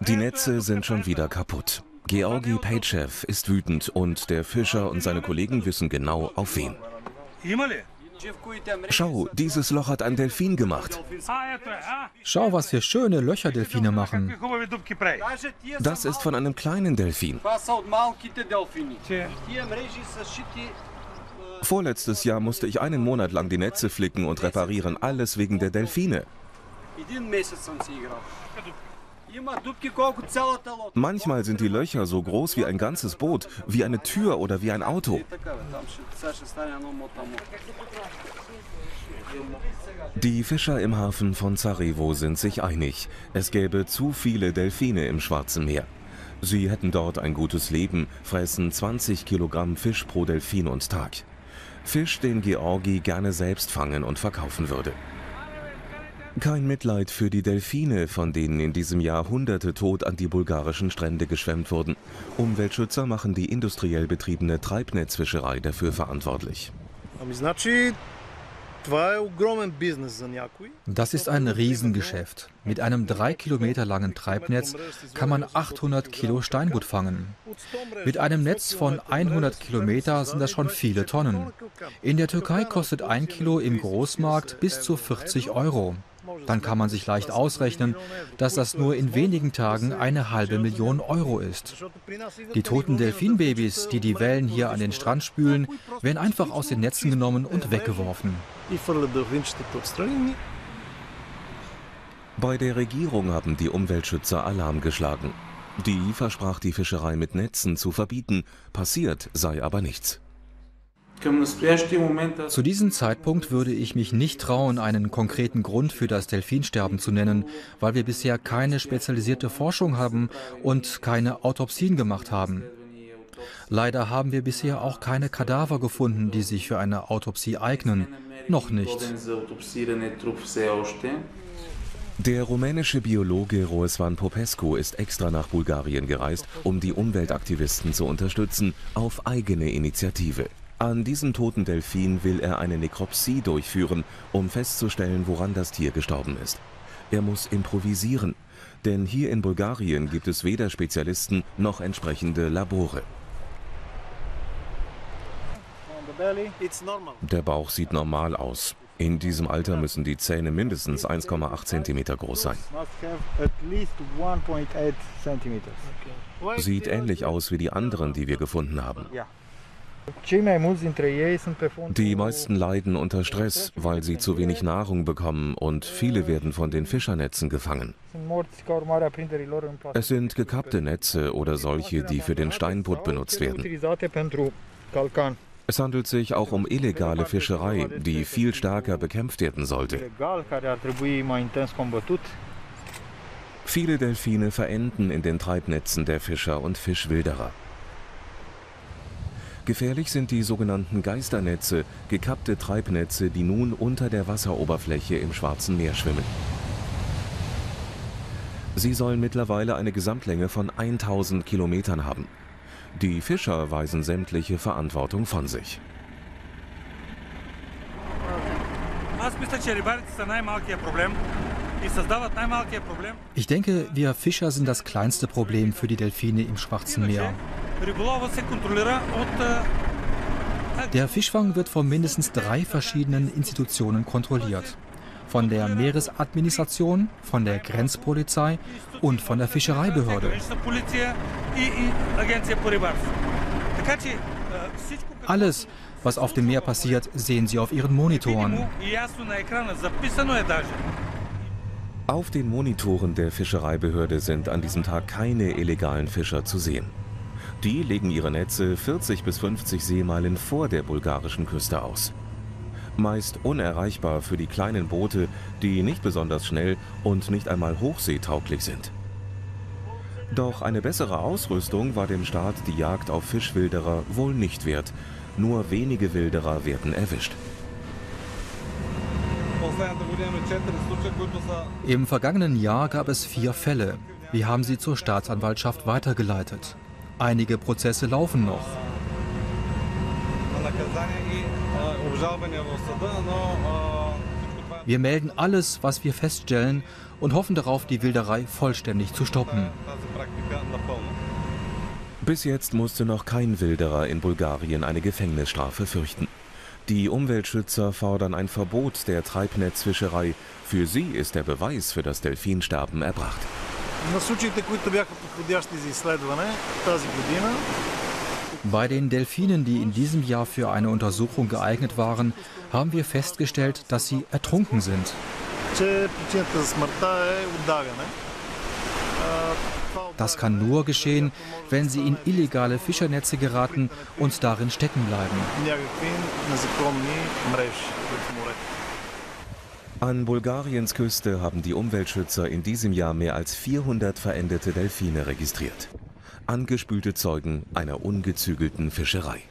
Die Netze sind schon wieder kaputt. Georgi Peitschew ist wütend und der Fischer und seine Kollegen wissen genau auf wen. Schau, dieses Loch hat ein Delfin gemacht. Schau, was für schöne Löcher Delfine machen. Das ist von einem kleinen Delfin. Vorletztes Jahr musste ich einen Monat lang die Netze flicken und reparieren, alles wegen der Delfine. Manchmal sind die Löcher so groß wie ein ganzes Boot, wie eine Tür oder wie ein Auto. Die Fischer im Hafen von Sarajevo sind sich einig, es gäbe zu viele Delfine im Schwarzen Meer. Sie hätten dort ein gutes Leben, fressen 20 Kilogramm Fisch pro Delfin und Tag. Fisch, den Georgi gerne selbst fangen und verkaufen würde. Kein Mitleid für die Delfine, von denen in diesem Jahr Hunderte tot an die bulgarischen Strände geschwemmt wurden. Umweltschützer machen die industriell betriebene Treibnetzfischerei dafür verantwortlich. Das ist ein Riesengeschäft. Mit einem drei Kilometer langen Treibnetz kann man 800 Kilo Steingut fangen. Mit einem Netz von 100 Kilometer sind das schon viele Tonnen. In der Türkei kostet ein Kilo im Großmarkt bis zu 40 Euro. Dann kann man sich leicht ausrechnen, dass das nur in wenigen Tagen eine halbe Million Euro ist. Die toten Delfinbabys, die die Wellen hier an den Strand spülen, werden einfach aus den Netzen genommen und weggeworfen. Bei der Regierung haben die Umweltschützer Alarm geschlagen. Die versprach die Fischerei mit Netzen zu verbieten, passiert sei aber nichts. Zu diesem Zeitpunkt würde ich mich nicht trauen, einen konkreten Grund für das Delfinsterben zu nennen, weil wir bisher keine spezialisierte Forschung haben und keine Autopsien gemacht haben. Leider haben wir bisher auch keine Kadaver gefunden, die sich für eine Autopsie eignen. Noch nicht. Der rumänische Biologe Roesvan Popescu ist extra nach Bulgarien gereist, um die Umweltaktivisten zu unterstützen, auf eigene Initiative. An diesem toten Delfin will er eine Nekropsie durchführen, um festzustellen, woran das Tier gestorben ist. Er muss improvisieren, denn hier in Bulgarien gibt es weder Spezialisten noch entsprechende Labore. Der Bauch sieht normal aus. In diesem Alter müssen die Zähne mindestens 1,8 cm groß sein. Sieht ähnlich aus wie die anderen, die wir gefunden haben. Die meisten leiden unter Stress, weil sie zu wenig Nahrung bekommen und viele werden von den Fischernetzen gefangen. Es sind gekappte Netze oder solche, die für den Steinbutt benutzt werden. Es handelt sich auch um illegale Fischerei, die viel stärker bekämpft werden sollte. Viele Delfine verenden in den Treibnetzen der Fischer und Fischwilderer. Gefährlich sind die sogenannten Geisternetze, gekappte Treibnetze, die nun unter der Wasseroberfläche im Schwarzen Meer schwimmen. Sie sollen mittlerweile eine Gesamtlänge von 1000 Kilometern haben. Die Fischer weisen sämtliche Verantwortung von sich. Ich denke, wir Fischer sind das kleinste Problem für die Delfine im Schwarzen Meer. Der Fischfang wird von mindestens drei verschiedenen Institutionen kontrolliert. Von der Meeresadministration, von der Grenzpolizei und von der Fischereibehörde. Alles, was auf dem Meer passiert, sehen Sie auf Ihren Monitoren. Auf den Monitoren der Fischereibehörde sind an diesem Tag keine illegalen Fischer zu sehen. Die legen ihre Netze 40 bis 50 Seemeilen vor der bulgarischen Küste aus. Meist unerreichbar für die kleinen Boote, die nicht besonders schnell und nicht einmal hochseetauglich sind. Doch eine bessere Ausrüstung war dem Staat die Jagd auf Fischwilderer wohl nicht wert. Nur wenige Wilderer werden erwischt. Im vergangenen Jahr gab es vier Fälle. Wir haben sie zur Staatsanwaltschaft weitergeleitet. Einige Prozesse laufen noch. Wir melden alles, was wir feststellen und hoffen darauf, die Wilderei vollständig zu stoppen. Bis jetzt musste noch kein Wilderer in Bulgarien eine Gefängnisstrafe fürchten. Die Umweltschützer fordern ein Verbot der Treibnetzfischerei. Für sie ist der Beweis für das Delfinsterben erbracht. Bei den Delfinen, die in diesem Jahr für eine Untersuchung geeignet waren, haben wir festgestellt, dass sie ertrunken sind. Das kann nur geschehen, wenn sie in illegale Fischernetze geraten und darin stecken bleiben. An Bulgariens Küste haben die Umweltschützer in diesem Jahr mehr als 400 verendete Delfine registriert. Angespülte Zeugen einer ungezügelten Fischerei.